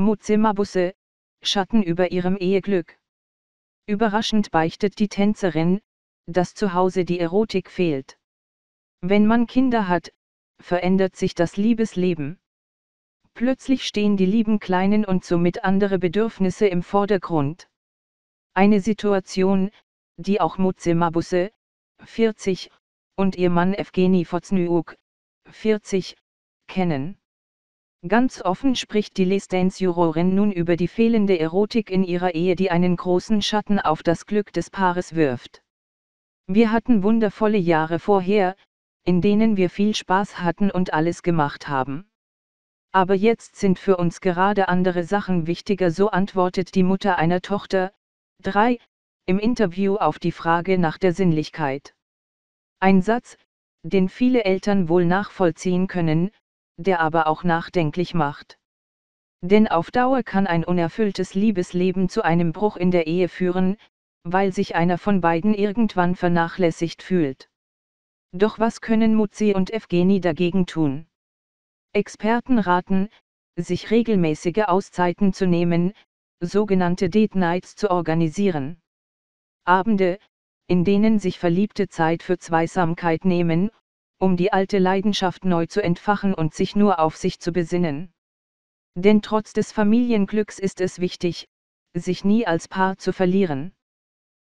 Mutze Schatten über ihrem Eheglück. Überraschend beichtet die Tänzerin, dass zu Hause die Erotik fehlt. Wenn man Kinder hat, verändert sich das Liebesleben. Plötzlich stehen die lieben kleinen und somit andere Bedürfnisse im Vordergrund. Eine Situation, die auch Mutze 40, und ihr Mann Evgeny Foznyuk, 40, kennen. Ganz offen spricht die Les Dance-Jurorin nun über die fehlende Erotik in ihrer Ehe, die einen großen Schatten auf das Glück des Paares wirft. Wir hatten wundervolle Jahre vorher, in denen wir viel Spaß hatten und alles gemacht haben. Aber jetzt sind für uns gerade andere Sachen wichtiger, so antwortet die Mutter einer Tochter, 3, im Interview auf die Frage nach der Sinnlichkeit. Ein Satz, den viele Eltern wohl nachvollziehen können, der aber auch nachdenklich macht. Denn auf Dauer kann ein unerfülltes Liebesleben zu einem Bruch in der Ehe führen, weil sich einer von beiden irgendwann vernachlässigt fühlt. Doch was können Mutzi und Evgeni dagegen tun? Experten raten, sich regelmäßige Auszeiten zu nehmen, sogenannte Date Nights zu organisieren. Abende, in denen sich Verliebte Zeit für Zweisamkeit nehmen, um die alte Leidenschaft neu zu entfachen und sich nur auf sich zu besinnen. Denn trotz des Familienglücks ist es wichtig, sich nie als Paar zu verlieren.